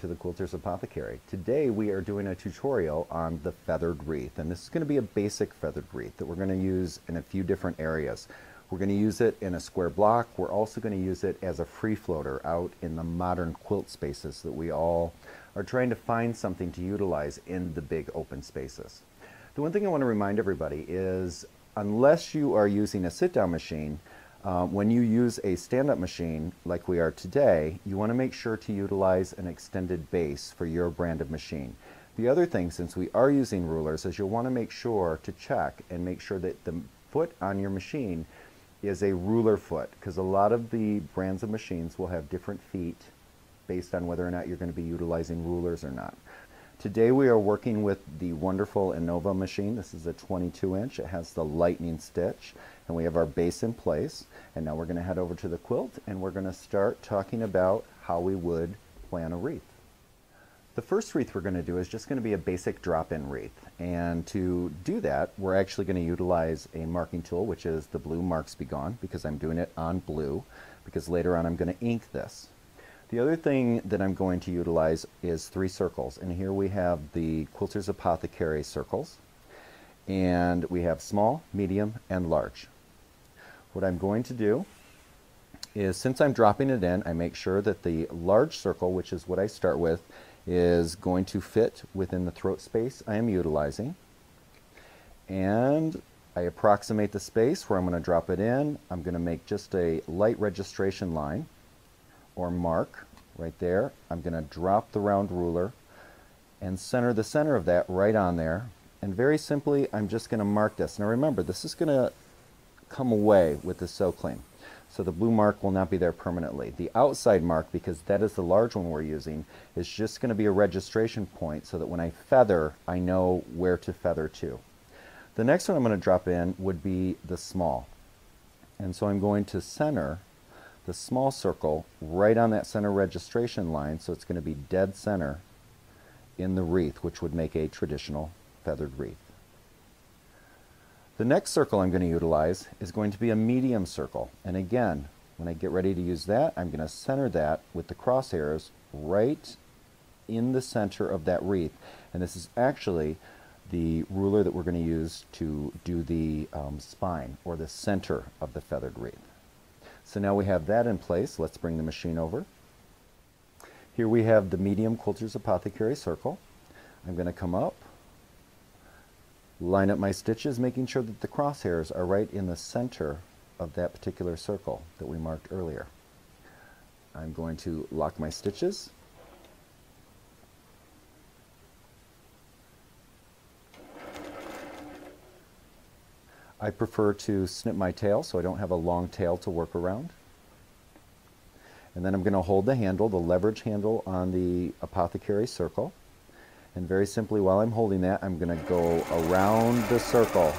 to the Quilters Apothecary. Today we are doing a tutorial on the feathered wreath and this is going to be a basic feathered wreath that we're going to use in a few different areas. We're going to use it in a square block. We're also going to use it as a free floater out in the modern quilt spaces that we all are trying to find something to utilize in the big open spaces. The one thing I want to remind everybody is unless you are using a sit-down machine, uh, when you use a stand-up machine like we are today, you want to make sure to utilize an extended base for your brand of machine. The other thing, since we are using rulers, is you'll want to make sure to check and make sure that the foot on your machine is a ruler foot because a lot of the brands of machines will have different feet based on whether or not you're going to be utilizing rulers or not. Today we are working with the wonderful Innova machine. This is a 22 inch. It has the lightning stitch and we have our base in place. And now we're going to head over to the quilt and we're going to start talking about how we would plan a wreath. The first wreath we're going to do is just going to be a basic drop-in wreath. And to do that, we're actually going to utilize a marking tool, which is the blue Marks be Gone, because I'm doing it on blue, because later on I'm going to ink this. The other thing that I'm going to utilize is three circles. And here we have the Quilter's Apothecary circles. And we have small, medium, and large. What I'm going to do is since I'm dropping it in, I make sure that the large circle, which is what I start with, is going to fit within the throat space I am utilizing. And I approximate the space where I'm going to drop it in. I'm going to make just a light registration line or mark right there. I'm going to drop the round ruler and center the center of that right on there. And very simply, I'm just going to mark this. Now remember, this is going to come away with the sew clean. So the blue mark will not be there permanently. The outside mark, because that is the large one we're using, is just going to be a registration point so that when I feather, I know where to feather to. The next one I'm going to drop in would be the small. And so I'm going to center the small circle right on that center registration line, so it's going to be dead center in the wreath, which would make a traditional feathered wreath. The next circle I'm going to utilize is going to be a medium circle. And again, when I get ready to use that, I'm going to center that with the crosshairs right in the center of that wreath. And this is actually the ruler that we're going to use to do the um, spine or the center of the feathered wreath. So now we have that in place. Let's bring the machine over. Here we have the medium Quilter's Apothecary circle. I'm going to come up, line up my stitches, making sure that the crosshairs are right in the center of that particular circle that we marked earlier. I'm going to lock my stitches. I prefer to snip my tail so I don't have a long tail to work around. And then I'm going to hold the handle, the leverage handle on the apothecary circle. And very simply, while I'm holding that, I'm going to go around the circle.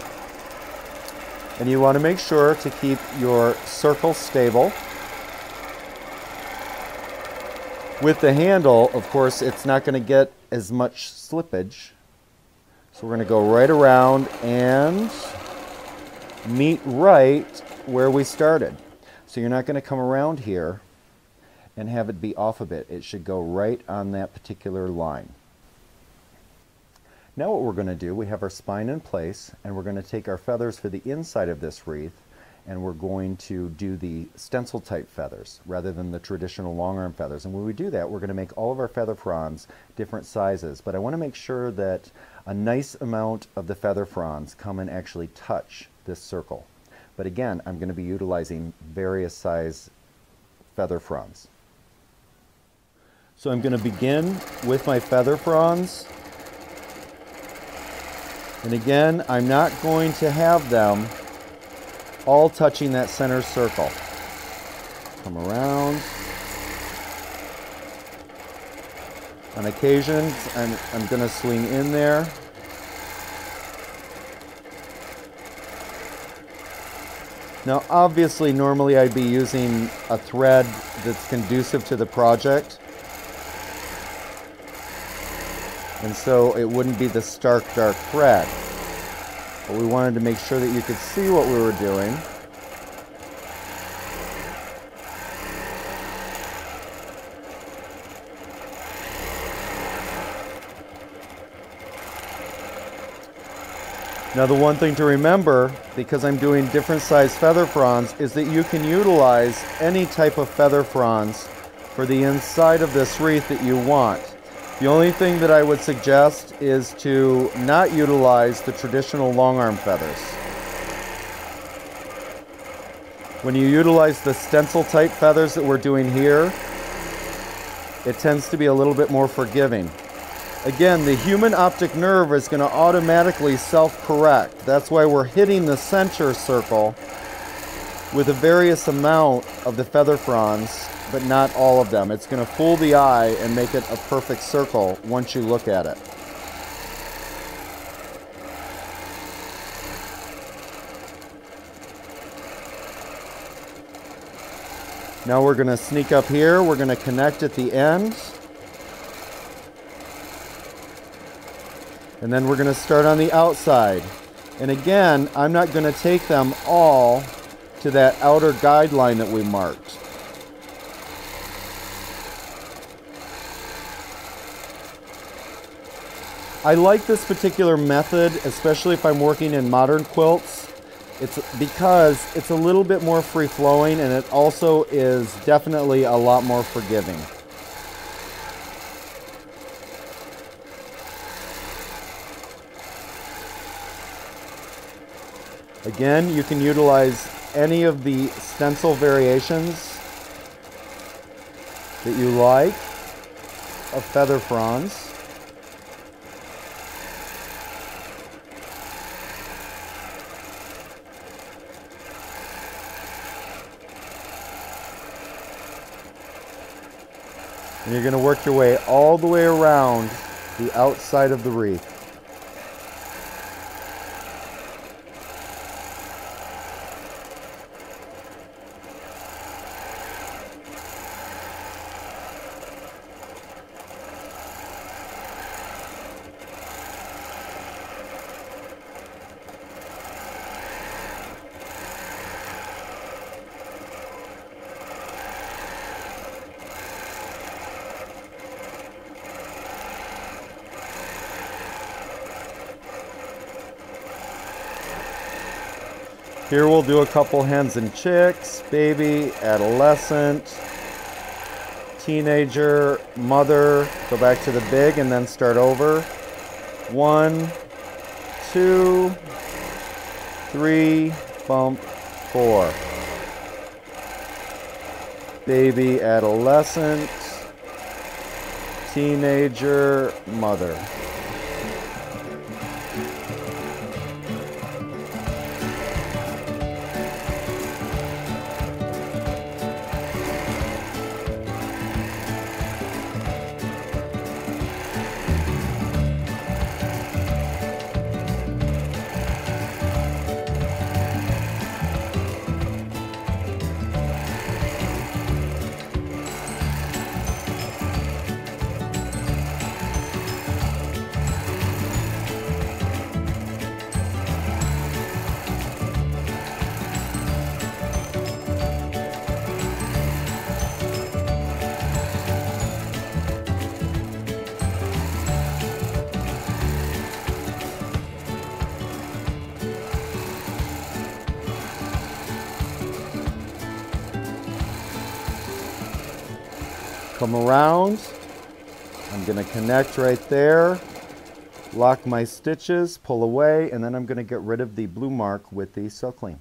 And you want to make sure to keep your circle stable. With the handle, of course, it's not going to get as much slippage. So we're going to go right around and meet right where we started. So you're not going to come around here and have it be off a bit. It should go right on that particular line. Now what we're going to do, we have our spine in place and we're going to take our feathers for the inside of this wreath and we're going to do the stencil type feathers rather than the traditional long arm feathers. And when we do that, we're going to make all of our feather fronds different sizes. But I want to make sure that a nice amount of the feather fronds come and actually touch this circle. But again, I'm going to be utilizing various size feather fronds. So I'm going to begin with my feather fronds. And again, I'm not going to have them all touching that center circle. Come around. On occasion, I'm, I'm going to swing in there. Now obviously normally I'd be using a thread that's conducive to the project. And so it wouldn't be the stark dark thread. But we wanted to make sure that you could see what we were doing. Now the one thing to remember, because I'm doing different size feather fronds, is that you can utilize any type of feather fronds for the inside of this wreath that you want. The only thing that I would suggest is to not utilize the traditional long arm feathers. When you utilize the stencil type feathers that we're doing here, it tends to be a little bit more forgiving. Again, the human optic nerve is going to automatically self-correct. That's why we're hitting the center circle with a various amount of the feather fronds, but not all of them. It's going to fool the eye and make it a perfect circle once you look at it. Now we're going to sneak up here. We're going to connect at the end. And then we're going to start on the outside. And again, I'm not going to take them all to that outer guideline that we marked. I like this particular method, especially if I'm working in modern quilts. It's because it's a little bit more free flowing and it also is definitely a lot more forgiving. Again, you can utilize any of the stencil variations that you like of feather fronds. And you're going to work your way all the way around the outside of the wreath. Here we'll do a couple hens and chicks, baby, adolescent, teenager, mother, go back to the big and then start over. One, two, three, bump, four. Baby, adolescent, teenager, mother. Come around. I'm going to connect right there, lock my stitches, pull away, and then I'm going to get rid of the blue mark with the Silk Clean.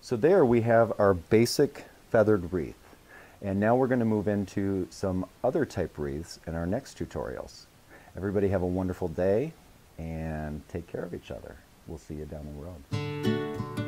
So there we have our basic feathered wreath. And now we're going to move into some other type wreaths in our next tutorials. Everybody have a wonderful day and take care of each other. We'll see you down the road.